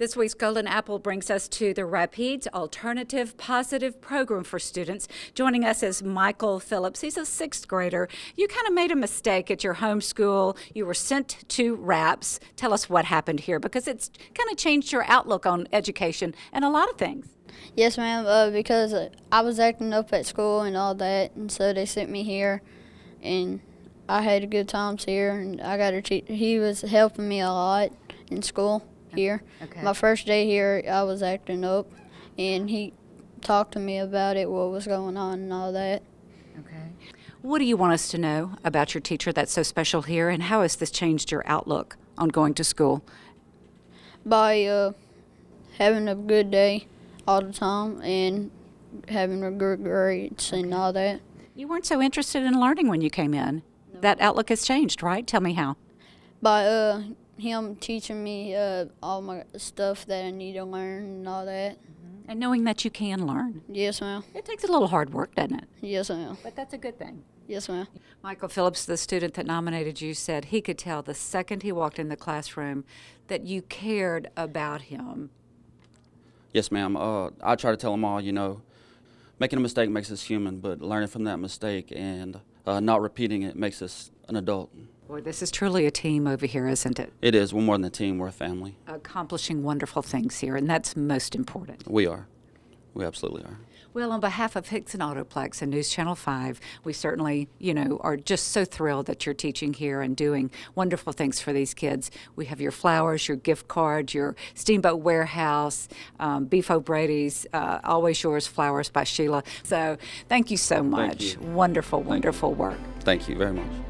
This week's Golden Apple brings us to the Rapides Alternative Positive Program for Students. Joining us is Michael Phillips. He's a sixth grader. You kind of made a mistake at your home school. You were sent to RAPPS. Tell us what happened here because it's kind of changed your outlook on education and a lot of things. Yes, ma'am. Uh, because I was acting up at school and all that, and so they sent me here, and I had good times here, and I got a te- he was helping me a lot in school here. Okay. My first day here, I was acting up, and he talked to me about it, what was going on, and all that. Okay. What do you want us to know about your teacher that's so special here, and how has this changed your outlook on going to school? By uh, having a good day all the time and having a good grades and all that. You weren't so interested in learning when you came in. That outlook has changed, right? Tell me how. by uh him teaching me uh all my stuff that I need to learn and all that. And knowing that you can learn. Yes, ma'am. It takes a little hard work, doesn't it? Yes, ma'am. But that's a good thing. Yes, ma'am. Michael Phillips, the student that nominated you, said he could tell the second he walked in the classroom that you cared about him. Yes, ma'am. Uh, I try to tell them all, you know, making a mistake makes us human, but learning from that mistake and uh, not repeating it makes us an adult. Boy, this is truly a team over here, isn't it? It is. We're more than a team. We're a family. Accomplishing wonderful things here, and that's most important. We are. We absolutely are. Well, on behalf of Hixson Autoplex and News Channel 5, we certainly, you know, are just so thrilled that you're teaching here and doing wonderful things for these kids. We have your flowers, your gift cards, your Steamboat Warehouse, um, Beef O'Brady's, uh, Always Yours Flowers by Sheila. So thank you so much. you. Wonderful, wonderful work. Thank you very much.